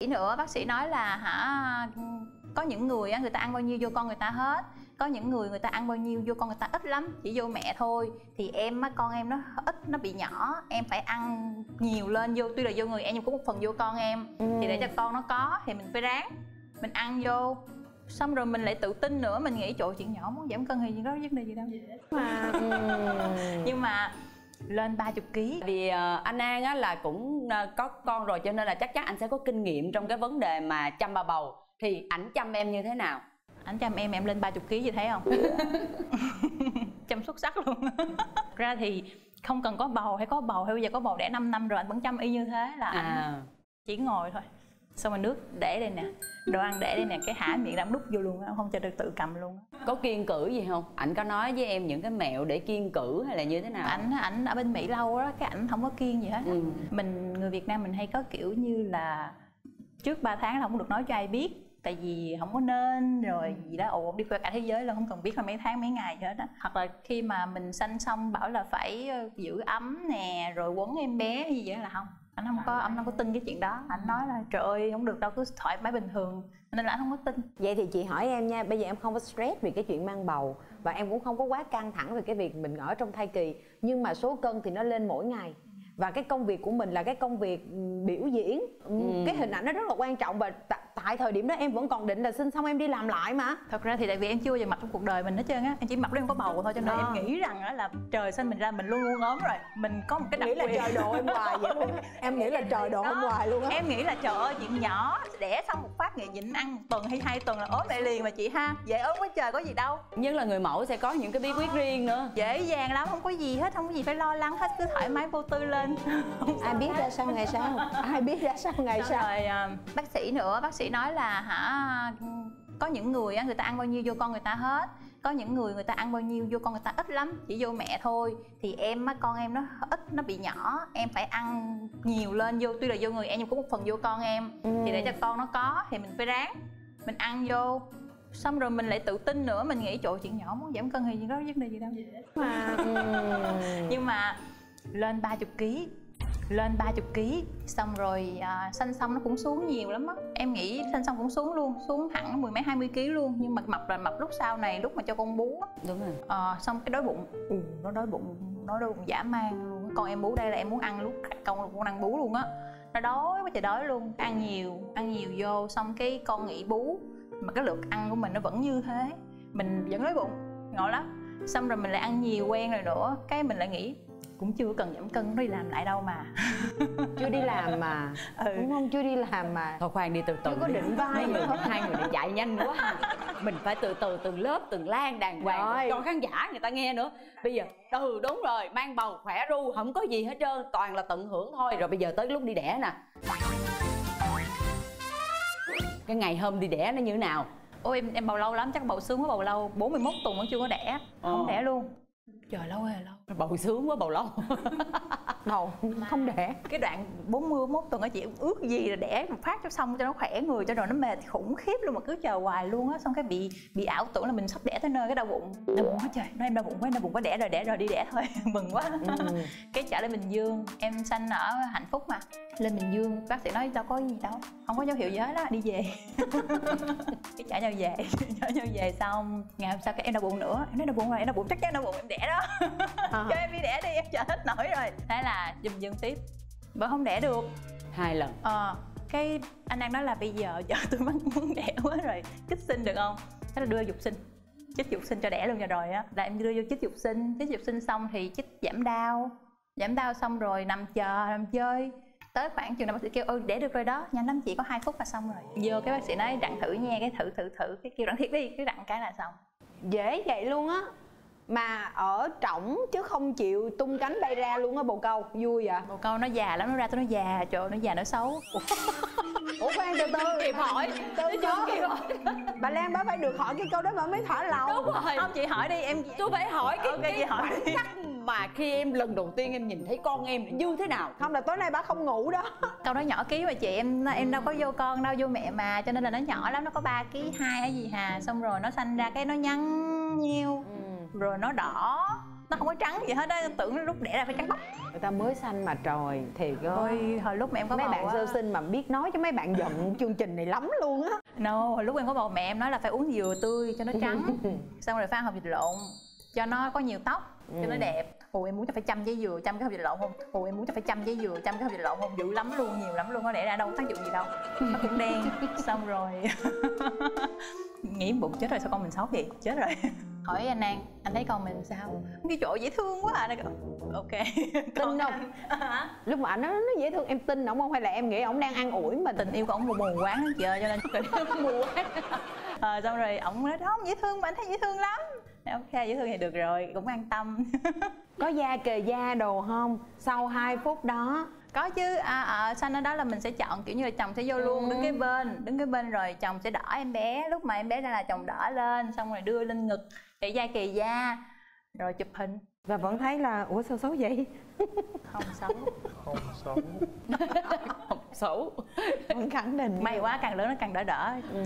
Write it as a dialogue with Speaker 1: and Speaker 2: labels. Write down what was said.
Speaker 1: Chỉ nữa. Bác sĩ nói là hả có những người người ta ăn bao nhiêu vô con người ta hết. Có những người người ta ăn bao nhiêu vô con người ta ít lắm chỉ vô mẹ thôi. Thì em á con em nó ít nó bị nhỏ em phải ăn nhiều lên vô tuy là vô người em nhưng có một phần vô con em. Ừ. thì để cho con nó có thì mình phải ráng mình ăn vô. Xong rồi mình lại tự tin nữa mình nghĩ chỗ chuyện nhỏ muốn giảm cân thì có vấn đề gì đâu. Mà nhưng mà lên 30 kg
Speaker 2: vì uh, anh An á là cũng uh, có con rồi cho nên là chắc chắn anh sẽ có kinh nghiệm trong cái vấn đề mà chăm bà bầu. Thì ảnh chăm em như thế nào?
Speaker 1: Ảnh chăm em em lên 30 kg gì thấy không? Chăm xuất sắc luôn. Ra thì không cần có bầu hay có bầu. Hay bây giờ có bầu đẻ 5 năm rồi anh vẫn chăm y như thế là à. anh chỉ ngồi thôi xong rồi nước để đây nè đồ ăn để đây nè cái hả miệng làm đút vô luôn không cho được tự cầm luôn
Speaker 2: có kiên cử gì không? Ảnh có nói với em những cái mẹo để kiên cử hay là như thế nào?
Speaker 1: Ảnh ảnh ở bên mỹ lâu đó cái ảnh không có kiên gì hết ừ. mình người việt nam mình hay có kiểu như là trước 3 tháng là không được nói cho ai biết tại vì không có nên rồi gì đó. Ồ đi qua cả thế giới là không cần biết là mấy tháng mấy ngày hết á. Hoặc là khi mà mình sanh xong bảo là phải ờ, giữ ấm nè rồi quấn em bé gì vậy là không anh không có anh không có tin cái chuyện đó. Anh nói là trời ơi không được đâu cứ thoải mái bình thường. Nên là anh không có tin.
Speaker 3: Vậy thì chị hỏi em nha bây giờ em không có stress vì cái chuyện mang bầu và em cũng không có quá căng thẳng về cái việc mình ở trong thai kỳ nhưng mà số cân thì nó lên mỗi ngày và cái công việc của mình là cái công việc ừ, biểu diễn. Ừ. cái hình ảnh nó rất là quan trọng và tại thời điểm đó em vẫn còn định là sinh xong em đi làm lại mà.
Speaker 1: Thật ra thì tại vì em chưa bao giờ mặc trong cuộc đời mình hết trơn á em chỉ mặc lúc em có bầu thôi cho nên à. em nghĩ rằng đó là trời sinh mình ra mình luôn luôn ốm rồi mình có một cái đặc
Speaker 3: nghĩ là trời độ em hoài vậy luôn em nghĩ là trời độ em hoài luôn á.
Speaker 1: em nghĩ là trời ơi chuyện nhỏ đẻ xong một phát nghệ nhịn ăn một tuần hay hai tuần là ốm lại liền mà chị ha. Dễ ốm quá trời có gì đâu.
Speaker 2: Nhưng là người mẫu sẽ có những cái bí quyết riêng nữa.
Speaker 1: Dễ dàng lắm không có gì hết không có gì phải lo lắng hết cứ thoải mái vô tư lên.
Speaker 3: Ai biết ra sao ngày sau? Ai biết ra sao ngày sau?
Speaker 1: rồi uh, bác sĩ nữa bác sĩ nói là hả có những người á người ta ăn bao nhiêu vô con người ta hết. Có những người người ta ăn bao nhiêu vô con người ta ít lắm chỉ vô mẹ thôi. Thì em á con em nó ít nó bị nhỏ em phải ăn nhiều lên vô tuy là vô người em nhưng có một phần vô con em. Ừ. thì để cho con nó có thì mình phải ráng mình ăn vô. Xong rồi mình lại tự tin nữa mình nghĩ chỗ chuyện nhỏ muốn giảm cân thì có vấn đề gì đâu. Mà nhưng mà lên 30 kg lên 30 kg xong rồi à, xanh xong nó cũng xuống nhiều lắm á. Em nghĩ xanh xong cũng xuống luôn xuống hẳn mười mấy hai mươi kg luôn. Nhưng mà mập là mập lúc sau này lúc mà cho con bú á.
Speaker 2: Đúng rồi.
Speaker 1: À, xong cái đói bụng. Ừ, nó đói bụng nó đói bụng dã man luôn con em bú đây là em muốn ăn lúc con con ăn bú luôn á. Nó đói quá trời đói luôn. Ăn nhiều ăn nhiều vô xong cái con nghỉ bú. Mà cái lượt ăn của mình nó vẫn như thế. Mình vẫn đói bụng ngộ lắm. Xong rồi mình lại ăn nhiều quen rồi nữa. Cái mình lại nghĩ cũng chưa cần giảm cân nó đi làm lại đâu mà.
Speaker 3: Chưa đi làm mà. Ừ. đúng không? Chưa đi làm mà.
Speaker 2: Thôi khoan đi từ từ
Speaker 3: chưa có định vai
Speaker 2: hai người hai người để chạy nhanh quá. Mình phải từ từ từng lớp từng lan đàng hoàng. Rồi. cho khán giả người ta nghe nữa. Bây giờ từ đúng rồi mang bầu khỏe ru không có gì hết trơn toàn là tận hưởng thôi. Rồi bây giờ tới lúc đi đẻ nè. Cái ngày hôm đi đẻ nó như thế nào?
Speaker 1: Ôi em em bầu lâu lắm chắc bầu sướng quá bầu lâu 41 tuần vẫn chưa có đẻ. Không ờ. đẻ luôn
Speaker 2: trời lâu rồi lâu. Bầu sướng quá bầu lâu
Speaker 3: bầu không đẻ.
Speaker 1: cái đoạn 40 mốt tuần á chị ước gì là đẻ một phát cho xong cho nó khỏe người cho rồi nó mệt khủng khiếp luôn mà cứ chờ hoài luôn á. Xong cái bị bị ảo tưởng là mình sắp đẻ tới nơi cái đau bụng. Đau bụng quá trời nói em đau bụng quá đau bụng quá đẻ rồi đẻ rồi đi đẻ thôi. Mừng quá. Ừ. cái trả lên bình dương em sanh ở hạnh phúc mà. Lên bình dương bác sĩ nói đâu có gì đâu không có dấu hiệu gì hết á đi về. Cái trả nhau về trả nhau về xong ngày hôm sau cái em đau bụng nữa. Em nói đau bụng rồi em đau bụng chắc chắn đau bụng em đẻ đó. À. cho em đi đẻ đi em chờ hết nổi rồi. Thế là dùm dương tiếp. Vẫn không đẻ được.
Speaker 2: Hai lần.
Speaker 1: Ờ cái anh đang nói là bây giờ giờ tôi muốn muốn đẻ quá rồi chích sinh được không? Thế là đưa dục sinh. Chích dục sinh cho đẻ luôn cho rồi á. Là em đưa vô chích dục sinh. Chích dục sinh xong thì chích giảm đau. Giảm đau xong rồi nằm chờ nằm chơi. Tới khoảng chừng nào bác sĩ kêu ôi để được rồi đó. Nhanh lắm chỉ có hai phút là xong rồi. Vô cái bác sĩ nói đặng thử nha cái thử thử thử. Cái kêu đặng thiệt đi cái đặng cái là xong.
Speaker 3: Dễ vậy luôn á mà ở trỏng chứ không chịu tung cánh bay ra luôn á bồ câu. Vui vậy?
Speaker 1: Bồ câu nó già lắm nó ra tới nó già trời nó già nó xấu.
Speaker 3: Ủa khoan từ từ.
Speaker 2: Kịp hỏi.
Speaker 3: Từ từ kịp hỏi. Bà lan bà phải được hỏi cái câu đó bà mới thở lòng.
Speaker 1: Đúng rồi. Không chị hỏi đi em
Speaker 2: tôi phải hỏi cái, okay, cái chị hỏi đi. mà khi em lần đầu tiên em nhìn thấy con em như thế nào?
Speaker 3: Không là tối nay bà không ngủ đó.
Speaker 1: Câu đó nhỏ ký mà chị em em đâu có vô con đâu vô mẹ mà cho nên là nó nhỏ lắm nó có ba ký hai hay gì hà. Xong rồi nó sanh ra cái nó nhăn nhiêu ừ rồi nó đỏ. Nó không có trắng gì hết á tưởng lúc đẻ ra phải trắng bóc
Speaker 3: người ta mới sanh mà trời á
Speaker 1: Ôi, hồi lúc mà em có
Speaker 3: mấy bạn
Speaker 1: á,
Speaker 3: sơ sinh mà biết nói cho mấy bạn giận chương trình này lắm luôn á.
Speaker 1: No, hồi lúc em có bầu mẹ em nói là phải uống dừa tươi cho nó trắng. Xong rồi ăn hộp vịt lộn cho nó có nhiều tóc, cho nó
Speaker 3: Ừ.
Speaker 1: đẹp. Ồ em muốn cho phải chăm giấy dừa, chăm cái hộp vịt lộn không? Ồ em muốn cho phải chăm giấy dừa, chăm cái hộp vịt lộn không? Dữ lắm luôn, nhiều lắm luôn, nó đẻ ra đâu có tác dụng gì đâu. Nó cũng đen, xong rồi. Nghĩ bụng chết rồi sao con mình xấu vậy? Chết rồi Hỏi anh An, anh thấy con mình sao? Cái chỗ dễ thương quá à. Nó kêu, Ok
Speaker 3: Tin không?
Speaker 1: Hả?
Speaker 3: lúc mà anh nói nó dễ thương em tin ổng không? Hay là em nghĩ ổng đang ăn ủi mình?
Speaker 1: Tình yêu của ổng mù mù quáng hết giờ cho nên mù quáng à, xong rồi ổng nói đó dễ thương mà anh thấy dễ thương lắm. Ok dễ thương thì được rồi cũng an tâm.
Speaker 3: Có da kề da đồ không? Sau 2 phút đó.
Speaker 1: Có chứ. À, à, xanh ở đó là mình sẽ chọn kiểu như là chồng sẽ vô luôn đứng cái bên đứng cái bên rồi chồng sẽ đỡ em bé. Lúc mà em bé ra là chồng đỡ lên xong rồi đưa lên ngực để da kề da. Rồi chụp hình.
Speaker 3: Và vẫn thấy là ủa sao xấu vậy?
Speaker 1: Không xấu.
Speaker 4: Không xấu.
Speaker 2: Xấu.
Speaker 3: Vẫn khẳng định.
Speaker 1: May quá càng lớn nó càng đỡ đỡ.
Speaker 3: Ừ.